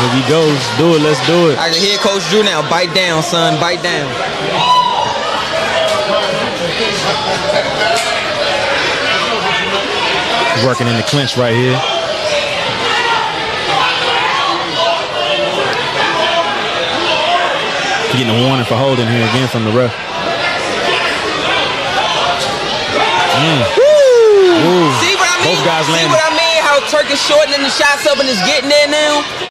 Here he goes. Do it. Let's do it. I can hear Coach Drew now. Bite down, son. Bite down. Working in the clinch right here. Getting a warning for holding here again from the ref. Mm. See what I mean? Both guys See landing. what I mean? How Turk is shortening the shots up and is getting there now?